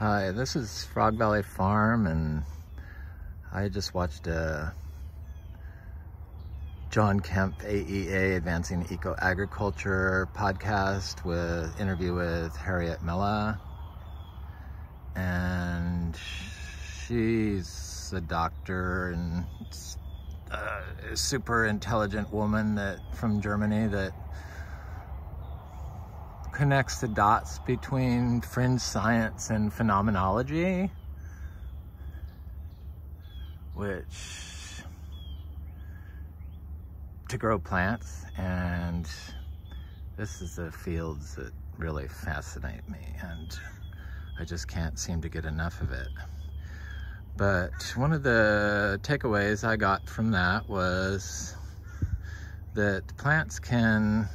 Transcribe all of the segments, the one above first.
Hi, this is Frog Valley Farm and I just watched a John Kempf AEA Advancing Eco Agriculture podcast with interview with Harriet Mella. And she's a doctor and a super intelligent woman that from Germany that connects the dots between fringe science and phenomenology, which to grow plants and this is the fields that really fascinate me and I just can't seem to get enough of it. But one of the takeaways I got from that was that plants can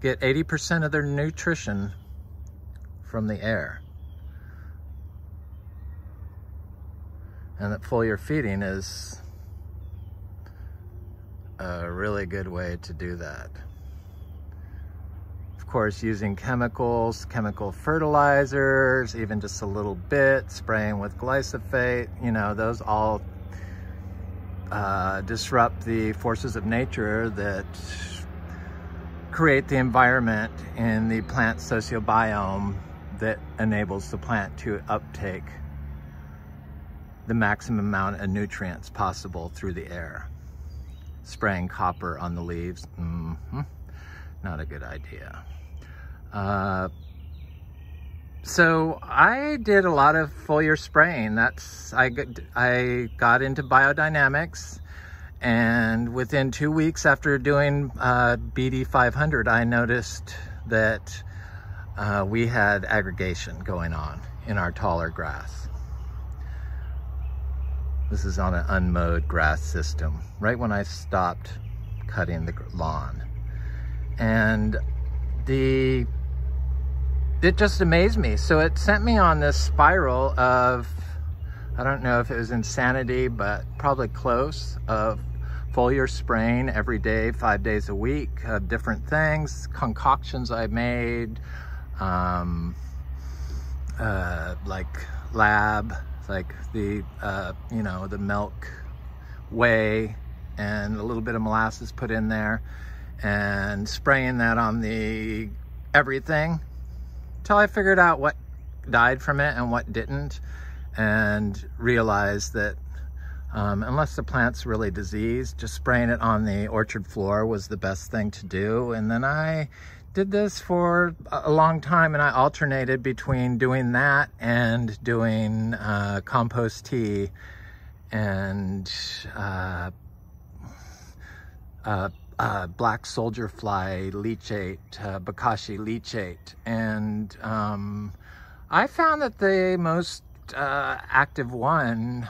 get 80% of their nutrition from the air. And that foliar feeding is a really good way to do that. Of course, using chemicals, chemical fertilizers, even just a little bit, spraying with glyphosate, you know, those all uh, disrupt the forces of nature that create the environment in the plant sociobiome that enables the plant to uptake the maximum amount of nutrients possible through the air. Spraying copper on the leaves, mm -hmm, not a good idea. Uh, so I did a lot of foliar spraying. That's I I got into biodynamics and within two weeks after doing uh, BD 500, I noticed that uh, we had aggregation going on in our taller grass. This is on an unmowed grass system, right when I stopped cutting the lawn. And the it just amazed me. So it sent me on this spiral of I don't know if it was insanity, but probably close of foliar spraying every day, five days a week of different things, concoctions I made, um, uh, like lab, like the, uh, you know, the milk whey and a little bit of molasses put in there and spraying that on the everything till I figured out what died from it and what didn't and realized that um, unless the plant's really diseased, just spraying it on the orchard floor was the best thing to do. And then I did this for a long time and I alternated between doing that and doing uh, compost tea and uh, uh, uh black soldier fly leachate, uh, bokashi leachate. And um, I found that the most uh, active one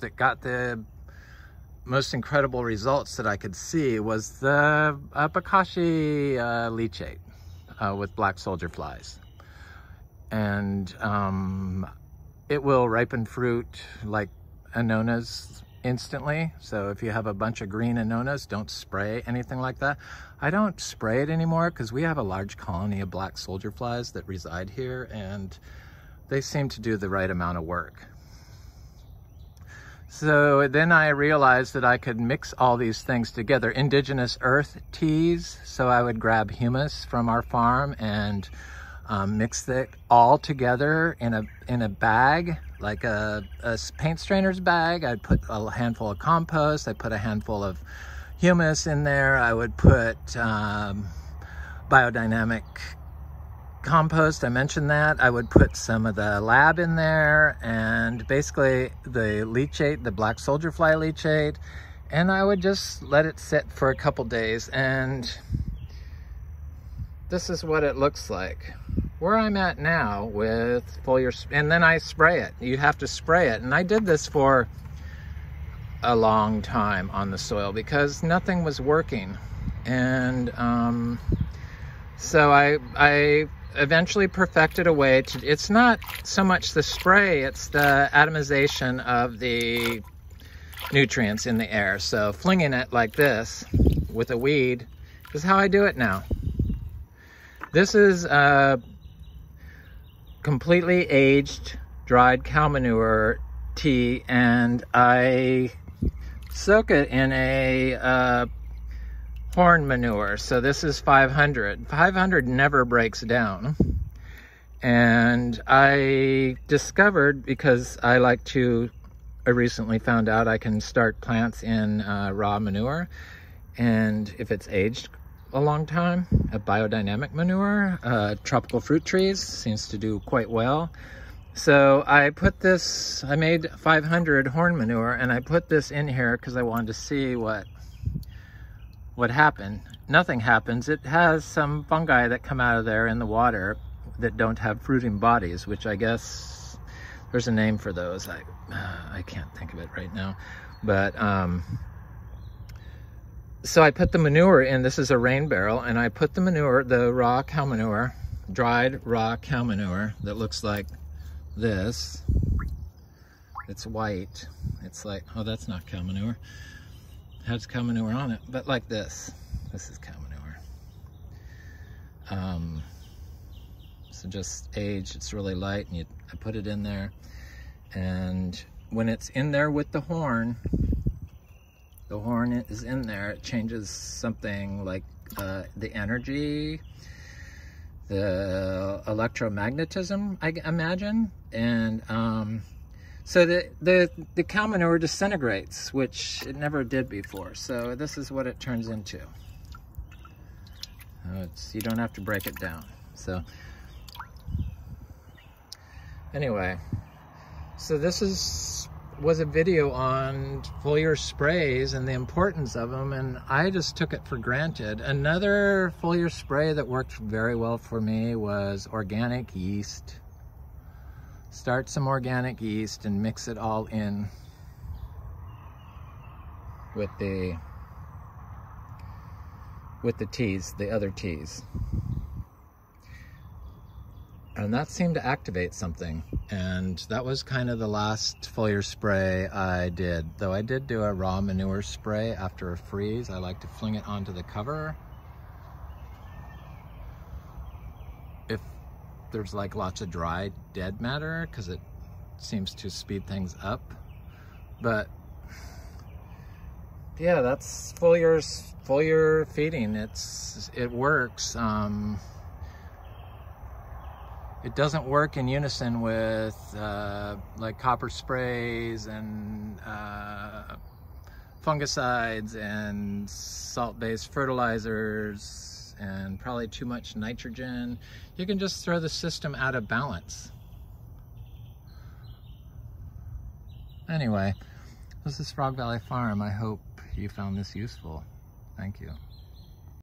that got the most incredible results that I could see was the uh, Bokashi uh, leachate uh, with black soldier flies. And um, it will ripen fruit like anonas instantly. So if you have a bunch of green anonas, don't spray anything like that. I don't spray it anymore because we have a large colony of black soldier flies that reside here and they seem to do the right amount of work. So then I realized that I could mix all these things together. Indigenous earth teas. So I would grab humus from our farm and um, mix it all together in a in a bag, like a, a paint strainer's bag. I'd put a handful of compost. I put a handful of humus in there. I would put um, biodynamic compost, I mentioned that. I would put some of the lab in there and basically the leachate, the black soldier fly leachate, and I would just let it sit for a couple days and this is what it looks like. Where I'm at now with foliar, and then I spray it. You have to spray it. And I did this for a long time on the soil because nothing was working. And um, so I, I eventually perfected a way to, it's not so much the spray, it's the atomization of the nutrients in the air. So flinging it like this with a weed is how I do it now. This is uh, completely aged dried cow manure tea and I soak it in a uh, horn manure. So this is 500. 500 never breaks down. And I discovered, because I like to, I recently found out I can start plants in uh, raw manure. And if it's aged a long time, a biodynamic manure, uh, tropical fruit trees seems to do quite well. So I put this, I made 500 horn manure and I put this in here because I wanted to see what what happened. Nothing happens. It has some fungi that come out of there in the water that don't have fruiting bodies, which I guess there's a name for those. I, uh, I can't think of it right now. But um, so I put the manure in. This is a rain barrel, and I put the manure, the raw cow manure, dried raw cow manure that looks like this. It's white. It's like, oh, that's not cow manure. Has cow manure on it, but like this. This is cow manure. Um, so just age, it's really light, and you, I put it in there. And when it's in there with the horn, the horn is in there, it changes something like uh, the energy the electromagnetism, I imagine. And um, so the, the, the cow manure disintegrates, which it never did before. So this is what it turns into. Oh, it's, you don't have to break it down. So anyway, so this is was a video on foliar sprays and the importance of them and I just took it for granted. Another foliar spray that worked very well for me was organic yeast. Start some organic yeast and mix it all in with the with the teas, the other teas. And that seemed to activate something. And that was kind of the last foliar spray I did. Though I did do a raw manure spray after a freeze. I like to fling it onto the cover. If there's like lots of dry dead matter, because it seems to speed things up. But yeah, that's foliar's foliar feeding. It's it works. Um, it doesn't work in unison with uh, like copper sprays and uh, fungicides and salt-based fertilizers and probably too much nitrogen. You can just throw the system out of balance. Anyway, this is Frog Valley Farm. I hope you found this useful. Thank you.